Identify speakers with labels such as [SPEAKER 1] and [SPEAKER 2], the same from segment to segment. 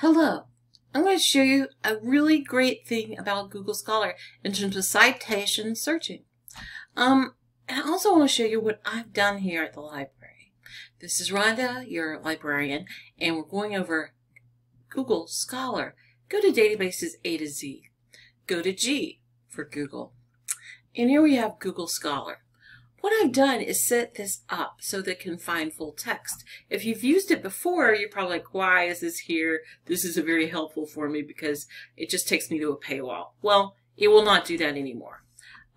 [SPEAKER 1] Hello. I'm going to show you a really great thing about Google Scholar in terms of citation searching. Um, and I also want to show you what I've done here at the library. This is Rhonda, your librarian, and we're going over Google Scholar. Go to Databases A to Z. Go to G for Google. And here we have Google Scholar. What I've done is set this up so that it can find full text. If you've used it before, you're probably like, why is this here? This is a very helpful for me because it just takes me to a paywall. Well, it will not do that anymore.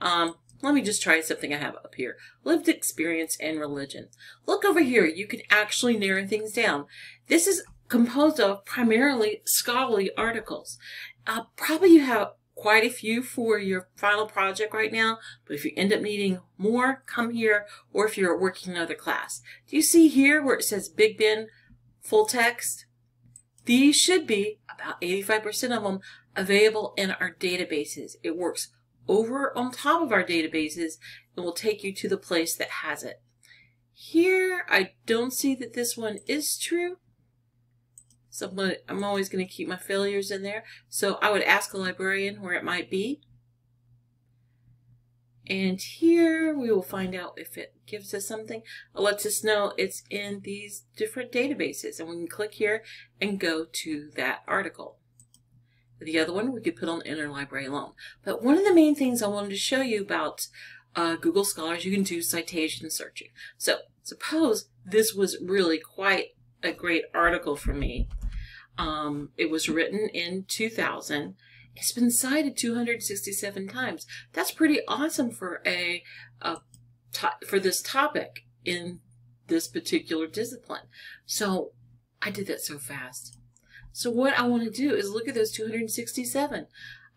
[SPEAKER 1] Um, let me just try something I have up here. Lived experience and religion. Look over here. You can actually narrow things down. This is composed of primarily scholarly articles. Uh, probably you have quite a few for your final project right now, but if you end up needing more, come here, or if you're working another class. Do you see here where it says Big Bend full text? These should be, about 85% of them, available in our databases. It works over on top of our databases and will take you to the place that has it. Here, I don't see that this one is true. So I'm, gonna, I'm always going to keep my failures in there. So I would ask a librarian where it might be. And here we will find out if it gives us something. It lets us know it's in these different databases. And we can click here and go to that article. The other one we could put on interlibrary loan. But one of the main things I wanted to show you about uh, Google Scholars, you can do citation searching. So suppose this was really quite a great article for me. Um, it was written in 2000. It's been cited 267 times. That's pretty awesome for a, a for this topic in this particular discipline. So I did that so fast. So what I want to do is look at those 267.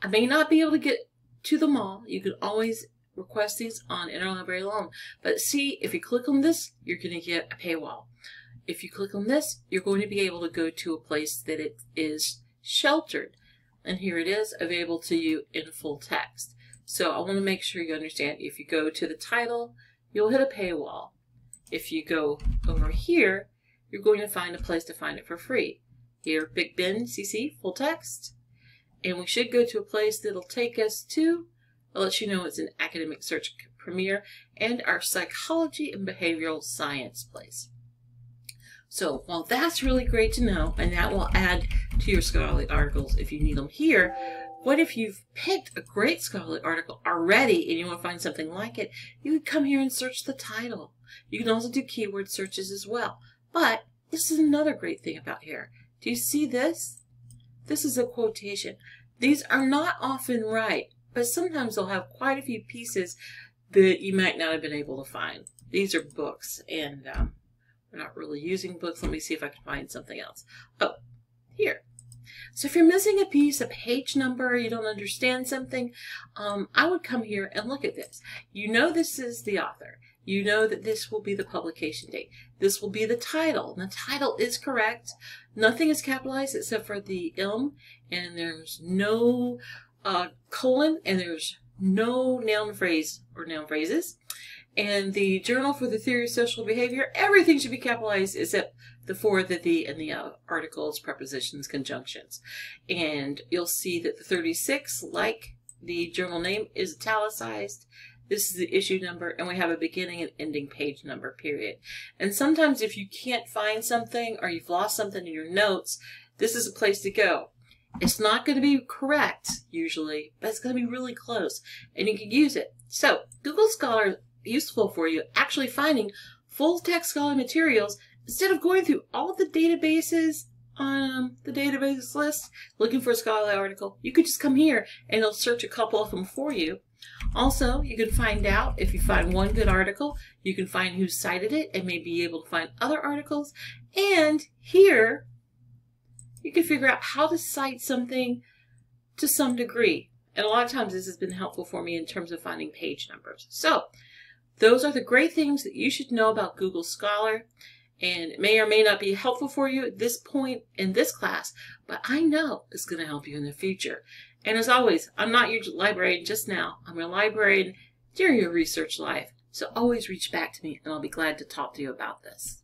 [SPEAKER 1] I may not be able to get to them all. You can always request these on Interlibrary Loan. But see, if you click on this, you're going to get a paywall. If you click on this, you're going to be able to go to a place that it is sheltered. And here it is available to you in full text. So I want to make sure you understand if you go to the title, you'll hit a paywall. If you go over here, you're going to find a place to find it for free. Here, Big Bend CC, full text. And we should go to a place that'll take us to, I'll let you know it's an academic search premier and our psychology and behavioral science place. So, well, that's really great to know, and that will add to your scholarly articles if you need them here. What if you've picked a great scholarly article already and you want to find something like it? You could come here and search the title. You can also do keyword searches as well. But this is another great thing about here. Do you see this? This is a quotation. These are not often right, but sometimes they'll have quite a few pieces that you might not have been able to find. These are books, and um, we're not really using books. Let me see if I can find something else. Oh, here. So if you're missing a piece, a page number, you don't understand something, um, I would come here and look at this. You know this is the author. You know that this will be the publication date. This will be the title. And the title is correct. Nothing is capitalized except for the ilm, and there's no uh, colon, and there's no noun phrase or noun phrases. And the Journal for the Theory of Social Behavior, everything should be capitalized except the for, the, the, and the uh, articles, prepositions, conjunctions. And you'll see that the 36, like the journal name, is italicized. This is the issue number, and we have a beginning and ending page number, period. And sometimes if you can't find something or you've lost something in your notes, this is a place to go. It's not going to be correct, usually, but it's going to be really close, and you can use it. So, Google Scholar useful for you actually finding full text scholarly materials instead of going through all the databases on um, the database list looking for a scholarly article. You could just come here and it'll search a couple of them for you. Also, you can find out if you find one good article, you can find who cited it and may be able to find other articles. And here, you can figure out how to cite something to some degree. And a lot of times this has been helpful for me in terms of finding page numbers. So, those are the great things that you should know about Google Scholar and it may or may not be helpful for you at this point in this class, but I know it's going to help you in the future. And as always, I'm not your librarian just now. I'm your librarian during your research life. So always reach back to me and I'll be glad to talk to you about this.